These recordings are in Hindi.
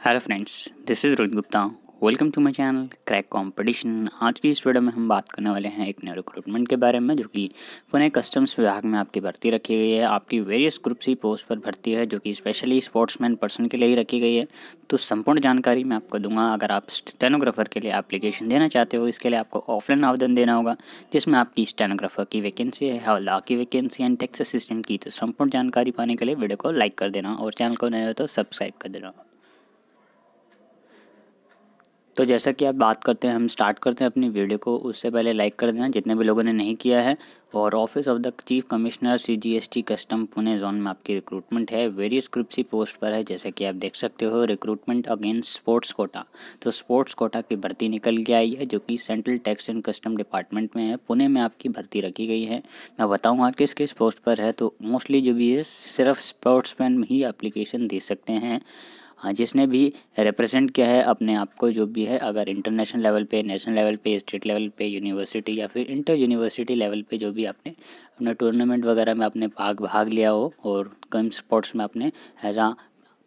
Hello friends this is Rohit Gupta welcome to my channel crack competition आज की इस वीडियो में हम बात करने वाले हैं एक नए रिक्रूटमेंट के बारे में, जो कि पुणे कस्टम्स विभाग में आपकी भर्ती रखी गई है। आपकी वेरियस ग्रुप सी पोस्ट पर भर्ती है, जो कि स्पेशली स्पोर्ट्समैन पर्सन के लिए ही रखी गई है। तो संपूर्ण जानकारी मैं आपको दूँगा। अगर आप स्टेनोग्राफर के लिए एप्लीकेशन देना चाहते हो, इसके लिए आपको ऑफलाइन आवेदन देना होगा, जिसमें आपकी स्टेनोग्राफर की वैकेंसी है, हवलदार की वैकेंसी एंड टैक्स असिस्टेंट की। तो संपूर्ण जानकारी पाने के लिए वीडियो को लाइक कर देना, और चैनल को नए हो तो सब्सक्राइब कर देना। तो जैसा कि आप बात करते हैं, हम स्टार्ट करते हैं अपनी वीडियो को। उससे पहले लाइक कर देना, जितने भी लोगों ने नहीं किया है। और office of the chief commissioner C G S T custom Pune zone में आपकी रिक्रूटमेंट है। वेरियस ग्रुप सी पोस्ट पर है, जैसे कि आप देख सकते हो। रिक्रूटमेंट अगेंस्ट स्पोर्ट्स कोटा तो स्पोर्ट्स कोटा की भर्ती निकल के आई है, जो कि central tax and custom department में है। पुणे में आपकी भर्ती रखी गई है। मैं बताऊँगा किस किस पोस्ट पर है तो मोस्टली जो भी है, सिर्फ़ स्पोर्ट्स मैन ही अप्लीकेशन दे सकते हैं। हाँ जिसने भी रिप्रेजेंट किया है अपने आप को, जो भी है, अगर इंटरनेशनल लेवल पे नेशनल लेवल पे स्टेट लेवल पे यूनिवर्सिटी या फिर इंटर यूनिवर्सिटी लेवल पे जो भी आपने अपने टूर्नामेंट वगैरह में अपने भाग भाग लिया हो, और कम स्पोर्ट्स में अपने एज आ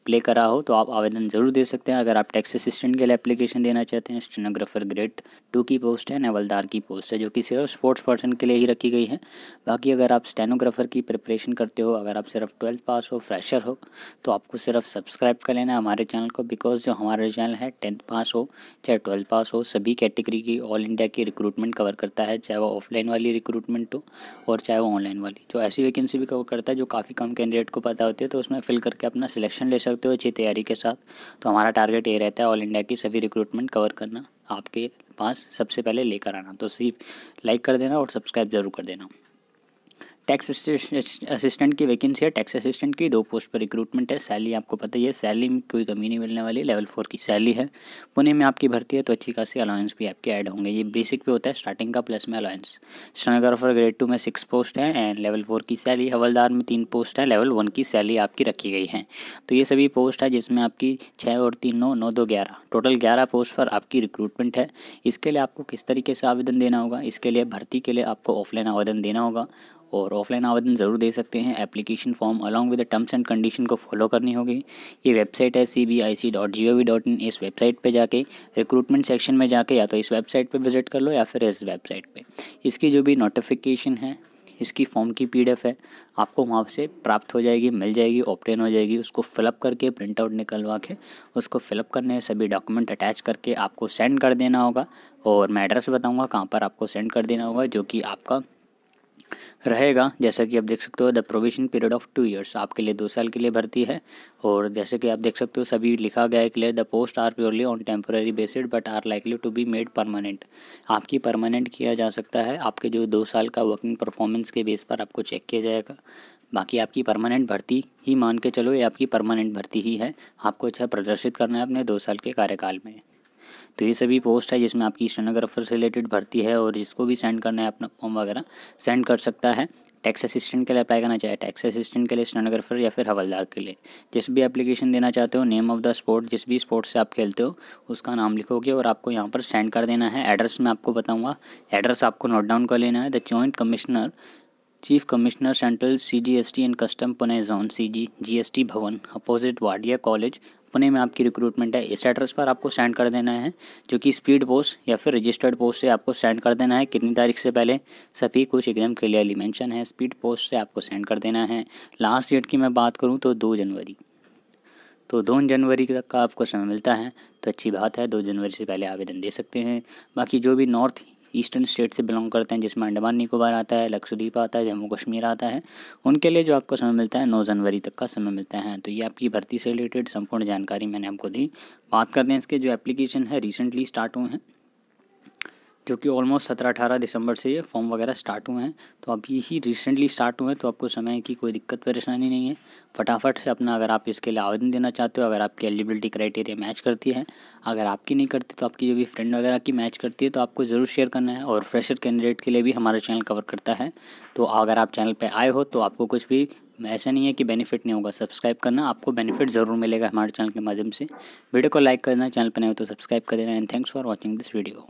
प्ले करा हो तो आप आवेदन ज़रूर दे सकते हैं। अगर आप टैक्स असिस्टेंट के लिए एप्लीकेशन देना चाहते हैं स्टेनोग्राफर ग्रेड टू की पोस्ट है, नवलदार की पोस्ट है, जो कि सिर्फ़ स्पोर्ट्स पर्सन के लिए ही रखी गई है। बाकी अगर आप स्टेनोग्राफर की प्रिपरेशन करते हो, अगर आप सिर्फ़ ट्वेल्थ पास हो फ्रेशर हो तो आपको सिर्फ़ सब्सक्राइब कर लेना हमारे चैनल को बिकॉज़ जो हमारा चैनल है टेंथ पास हो, चाहे ट्वेल्थ पास हो, सभी कैटेगरी की ऑल इंडिया की रिक्रूटमेंट कवर करता है, चाहे वो ऑफलाइन वाली रिक्रूटमेंट हो, और चाहे वो ऑनलाइन वाली। जो ऐसी वैकेंसी भी कवर करता है, जो काफ़ी कम कैंडिडेट को पता होती है तो उसमें फिल करके अपना सिलेक्शन ले सकते हो अच्छी तैयारी के साथ? तो हमारा टारगेट ये रहता है ऑल इंडिया की सभी रिक्रूटमेंट कवर करना, आपके पास सबसे पहले लेकर आना। तो सिर्फ़ लाइक कर देना और सब्सक्राइब ज़रूर कर देना। टैक्स असिस्टेंट की वैकेंसी है। टैक्स असिस्टेंट की दो पोस्ट पर रिक्रूटमेंट है। सैलरी आपको पता ही है। सैलरी में कोई कमी नहीं मिलने वाली। लेवल फोर की सैलरी है। पुणे में आपकी भर्ती है तो अच्छी खासी अलाउंस भी आपके ऐड होंगे। ये बेसिक पे होता है। स्टार्टिंग का प्लस में अलाउंस स्टेनोग्राफर ग्रेड टू में सिक्स पोस्ट है एंड लेवल फोर की सैलरी हवलदार में तीन पोस्ट है। लेवल वन की सैलरी आपकी रखी गई है। तो ये सभी पोस्ट है जिसमें आपकी छः और तीन, नौ नौ, दो, ग्यारह। टोटल ग्यारह पोस्ट पर आपकी रिक्रूटमेंट है। इसके लिए आपको किस तरीके से आवेदन देना होगा? इसके लिए भर्ती के लिए आपको ऑफलाइन आवेदन देना होगा और ऑफलाइन आवेदन ज़रूर दे सकते हैं। Application form along with terms and condition को फॉलो करनी होगी। ये वेबसाइट है C B I C dot G O V dot I N website पे जाके रिक्रूटमेंट सेक्शन में जाके या तो इस वेबसाइट पे विज़िट कर लो या फिर इस वेबसाइट पे। इसकी जो भी नोटिफिकेशन है इसकी फॉर्म की पी है, आपको वहाँ से प्राप्त हो जाएगी, मिल जाएगी ऑप्टेन हो जाएगी। उसको फिलअप करके प्रिंट आउट निकलवा के, उसको फिलअप करने सभी डॉक्यूमेंट अटैच करके आपको सेंड कर देना होगा। और मैं एड्रेस बताऊँगा कहाँ पर आपको सेंड कर देना होगा, जो कि आपका रहेगा। जैसा कि आप देख सकते हो the provision period of two years आपके लिए दो साल के लिए भर्ती है। और जैसे कि आप देख सकते हो, सभी लिखा गया है clear the post are purely on temporary basis but are likely to be made permanent आपकी परमानेंट किया जा सकता है। आपके जो दो साल का वर्किंग परफॉर्मेंस के बेस पर आपको चेक किया जाएगा। बाकी आपकी परमानेंट भर्ती ही मान के चलो, ये आपकी परमानेंट भर्ती ही है। आपको अच्छा प्रदर्शित करना है अपने दो साल के कार्यकाल में। तो ये सभी पोस्ट है जिसमें आपकी स्टेनोग्राफर से रिलेटेड भर्ती है और जिसको भी सेंड करना है अपना फॉर्म वगैरह सेंड कर सकता है। टैक्स असिस्टेंट के लिए अप्लाई करना चाहे टैक्स असिस्टेंट के लिए स्टेनोग्राफर या फिर हवलदार के लिए। जिस भी एप्लीकेशन देना चाहते हो नेम ऑफ़ द स्पोर्ट जिस भी स्पोर्ट से आप खेलते हो, उसका नाम लिखोगे और आपको यहाँ पर सेंड कर देना है। एड्रेस मैं आपको बताऊँगा। एड्रेस आपको नोट डाउन कर लेना है। The joint commissioner chief commissioner central C G S T and custom Pune zone C G G S T Bhavan opposite Wadia college Pune में आपकी रिक्रूटमेंट है। इस एड्रेस पर आपको सेंड कर देना है, जो कि स्पीड पोस्ट या फिर रजिस्टर्ड पोस्ट से आपको सेंड कर देना है। कितनी तारीख से पहले सभी कुछ एकदम क्लियरली मेंशन है। स्पीड पोस्ट से आपको सेंड कर देना है। लास्ट डेट की मैं बात करूँ तो दो जनवरी। तो दो जनवरी तक का आपको समय मिलता है। तो अच्छी बात है, दो जनवरी से पहले आवेदन दे सकते हैं। बाकी जो भी नॉर्थ ईस्टर्न स्टेट से बिलोंग करते हैं, जिसमें अंडमान निकोबार आता है, लक्षद्वीप आता है, जम्मू कश्मीर आता है। उनके लिए जो आपको समय मिलता है, नौ जनवरी तक का समय मिलता है। तो ये आपकी भर्ती से रिलेटेड संपूर्ण जानकारी मैंने आपको दी। बात करते हैं इसके जो एप्लीकेशन है रिसेंटली स्टार्ट हुए हैं। जो कि ऑलमोस्ट सत्रह अठारह दिसंबर से ये फॉर्म वगैरह स्टार्ट हुए हैं। तो अभी इसी रिसेंटली स्टार्ट हुए हैं तो आपको समय की कोई दिक्कत, परेशानी नहीं है। फटाफट से अपना अगर आप इसके लिए आवेदन देना चाहते हो, अगर आपकी एलिजिबिलिटी क्राइटेरिया मैच करती है, अगर आपकी नहीं करती तो आपकी जो भी फ्रेंड वगैरह की मैच करती है तो आपको ज़रूर शेयर करना है। और फ्रेशर कैंडिडेट के लिए भी हमारा चैनल कवर करता है। तो अगर आप चैनल पर आए हो तो आपको कुछ भी ऐसा नहीं है कि बेनिफिट नहीं होगा। सब्सक्राइब करना, आपको बेनिफिट ज़रूर मिलेगा हमारे चैनल के माध्यम से। वीडियो को लाइक करना चैनल पर नहीं हो तो सब्सक्राइब कर देना। And thanks for watching this video